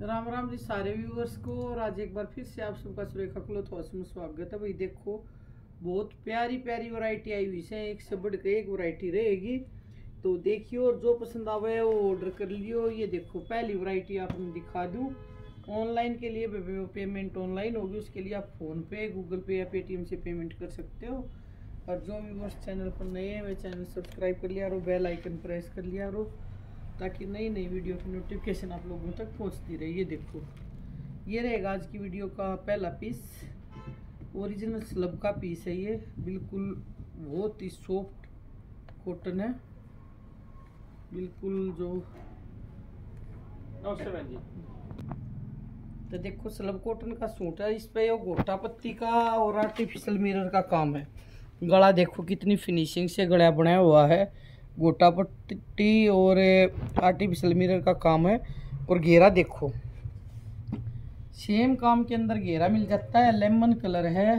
राम राम जी, सारे व्यूवर्स को, और आज एक बार फिर से आप सबका सुरेखा क्लोथ हाउस में स्वागत है। भाई देखो, बहुत प्यारी प्यारी वैरायटी आई हुई है, एक से बढ़ के एक वैरायटी रहेगी। तो देखियो और जो पसंद आवे वो ऑर्डर कर लियो। ये देखो, पहली वैरायटी आपने दिखा दूँ। ऑनलाइन के लिए पेमेंट ऑनलाइन होगी, उसके लिए आप फ़ोन पे गूगल पे या पेटीएम से पेमेंट कर सकते हो। और जो व्यूवर्स चैनल पर नए हैं वे चैनल सब्सक्राइब कर लिया और बेल आइकन प्रेस कर लिया और ताकि नई नई वीडियो की नोटिफिकेशन आप लोगों तक पहुँचती रहे। ये देखो। ये रहेगा आज की वीडियो का पहला पीस ओरिजिनल स्लब का पीस है ये। बिल्कुल बहुत ही सॉफ्ट कॉटन है। बिल्कुल जो नमस्ते बहन जी। तो देखो स्लब कॉटन का सूट है। इस पे ये गोटा पत्ती का और आर्टिफिशियल मिरर का काम है। गला देखो कितनी फिनिशिंग से गला बनाया हुआ है। गोटा पट्टी और आर्टिफिशियल मिरर का काम है, और घेरा देखो। सेम काम के अंदर घेरा मिल जाता है लेमन कलर है।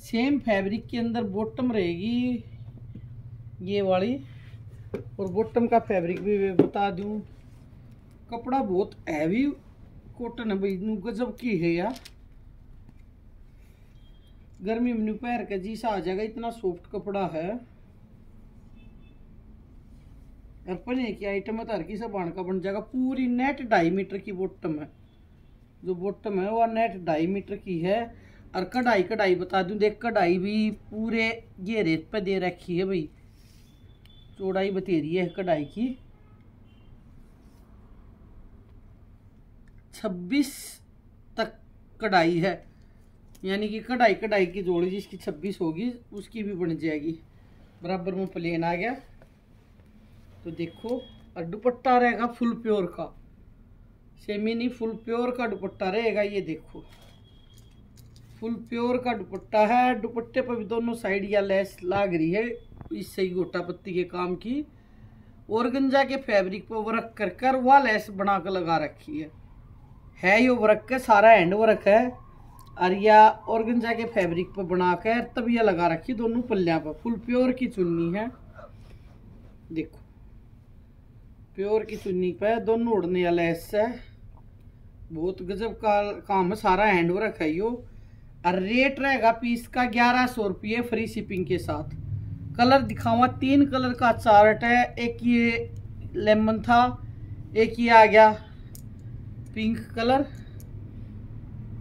सेम फैब्रिक के अंदर बॉटम रहेगी, ये वाली। और बॉटम का फैब्रिक भी मैं बता दूँ, कपड़ा बहुत हैवी कॉटन है भाई गजब की है यार। गर्मी में पैर के जीसा आ जाएगा, इतना सॉफ्ट कपड़ा है। और पने की आइटम है तो हर किसी बाण का बन जाएगा। पूरी नेट ढाई मीटर की बॉटम है। जो बॉटम है वह नेट ढाई मीटर की है। और कढ़ाई कढ़ाई बता दूँ, देख, कढ़ाई भी पूरे ये रेत पे दे रखी है भाई। चौड़ाई बतेरी है कढ़ाई की। छब्बीस तक कढ़ाई है। यानी कि कढ़ाई कढ़ाई की जोड़ी जिसकी छब्बीस होगी, उसकी भी बन जाएगी। बराबर में प्लेन आ गया। तो देखो, और दुपट्टा रहेगा फुल प्योर का। सेमी नहीं, फुल प्योर का दुपट्टा रहेगा, ये देखो। फुल प्योर का दुपट्टा है, दुपट्टे पर भी दोनों साइड या लेस लाग रही है इससे ही गोटा पत्ती के काम की। और गंजा के फैब्रिक पर वर्क कर कर वह लेस बना कर लगा रखी है। है ये वर्क के सारा हैंड वर्क है। और या ऑर्गेंजा के फैब्रिक पर बना कर तब यह लगा रखी दोनों पल्लिया पर। फुल प्योर की चुन्नी है। देखो। प्योर की चुन्नी पे दोनों उड़ने वाला है। बहुत गजब का काम है, सारा हैंड वर्क है यो। और रेट रहेगा पीस का ग्यारह सौ रुपये फ्री शिपिंग के साथ। कलर दिखावा तीन कलर का चार्ट है। एक ये लेमन था, एक ये आ गया पिंक कलर,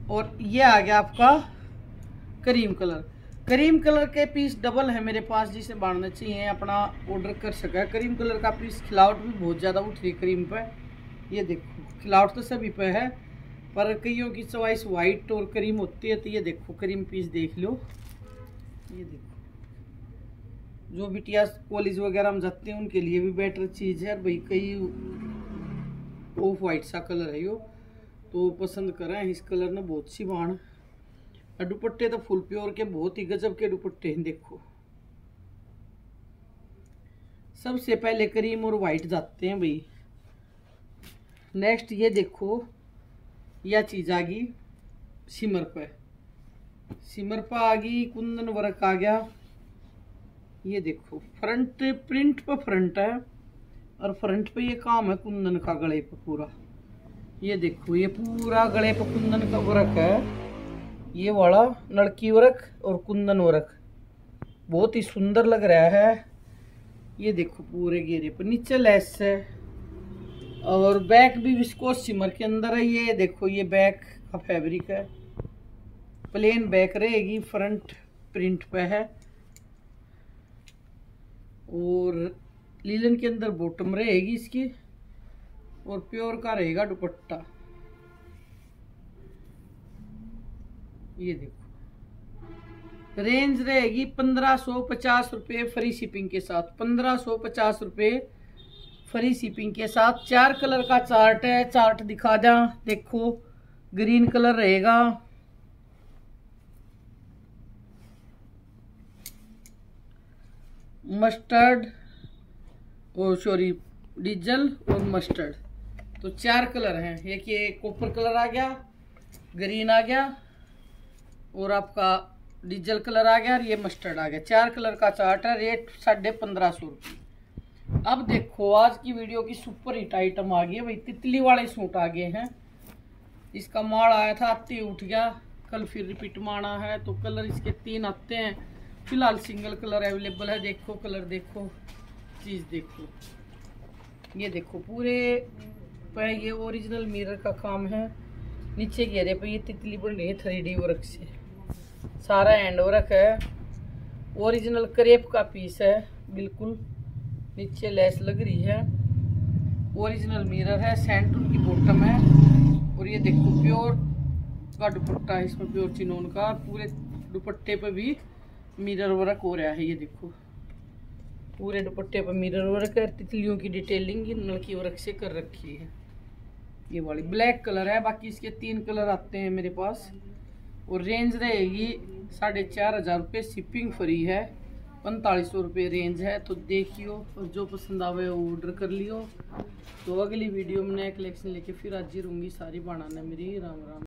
और ये आ गया आपका करीम कलर। करीम कलर के पीस डबल है मेरे पास, जिसे बांधना चाहिए। अपना ऑर्डर कर सका। करीम कलर का पीस खिलावट भी बहुत ज़्यादा उठ रही करीम पर ये देखो खिलावट तो सभी पे है, पर कईयों की चॉइस वाइट और करीम होती है तो ये देखो, करीम पीस देख लो। ये देखो। जो बिटिया कॉलेज वगैरह में जाते हैं, उनके लिए भी बेटर चीज़ है। भाई, कई ऑफ़ वाइट सा कलर है यो तो पसंद करें। इस कलर ने बहुत सी बाण। दुपट्टे तो फुल प्योर के बहुत ही गजब के दुपट्टे हैं, देखो। सबसे पहले करीम और वाइट जाते हैं भाई। नेक्स्ट ये देखो, यह चीज़ आ गई सिमर पे। सिमर पर आ गई, कुंदन वर्क आ गया। ये देखो फ्रंट प्रिंट पर फ्रंट है और फ्रंट पे ये काम है कुंदन का गले पर पूरा। ये देखो, ये पूरा गले पर कुंदन का वर्क है। ये वाला लड़की वर्क और कुंदन वर्क बहुत ही सुंदर लग रहा है। ये देखो पूरे घेरे पर नीचे लेस है। और बैक भी विस्कोस सिमर के अंदर है ये। देखो ये बैक का फैब्रिक है। प्लेन बैक रहेगी, फ्रंट प्रिंट पे है। और लीलन के अंदर बॉटम रहेगी इसकी। और प्योर का रहेगा दुपट्टा। ये देखो। रेंज रहेगी पंद्रह सौ पचास रुपये फ्री शिपिंग के साथ। पंद्रह सौ पचास रुपये फ्री शिपिंग के साथ। चार कलर का चार्ट है। चार्ट दिखा जा। देखो ग्रीन कलर रहेगा। मस्टर्ड और सॉरी डीजल और मस्टर्ड तो चार कलर हैं। एक ये कॉपर कलर आ गया ग्रीन आ गया। और आपका डीजल कलर आ गया और ये मस्टर्ड आ गया। चार कलर का चार्ट है, रेट साढ़े पंद्रह सौ रुपये। अब देखो, आज की वीडियो की सुपर हिट आइटम आ गई है भाई, तितली वाले सूट आ गए हैं। इसका माल आया था, आते उठ गया। कल फिर रिपीट माना है तो कलर इसके तीन आते हैं। फ़िलहाल सिंगल कलर अवेलेबल है, देखो कलर देखो, चीज़ देखो। ये देखो, पूरे पे ये ओरिजिनल मिरर का काम है। नीचे घेरे पे ये तितली बन है, थ्री डी वर्क से सारा हैंड वर्क है। ओरिजिनल करेप का पीस है, बिल्कुल। नीचे लेस लग रही है। ओरिजिनल मिरर है सेंटर की बॉटम है। और ये देखो प्योर का दुपट्टा है, इसमें प्योर चिनोन का। पूरे दुपट्टे पर भी मिरर वर्क हो रहा है, ये देखो। पूरे दुपट्टे पर मिरर वर्क है तितलियों की डिटेलिंग नल की वर्क से कर रखी है। ये वाली। ब्लैक कलर है, बाकी इसके तीन कलर आते हैं मेरे पास। और रेंज रहेगी साढ़े चार हज़ार रुपये। शिपिंग फ्री है, पैंतालीस सौ रुपये रेंज है। तो देखियो, और जो पसंद आवे वो ऑर्डर कर लियो। तो अगली वीडियो में नया कलेक्शन लेके फिर आज ही रहूँगी सारी बनाना मेरी। राम राम।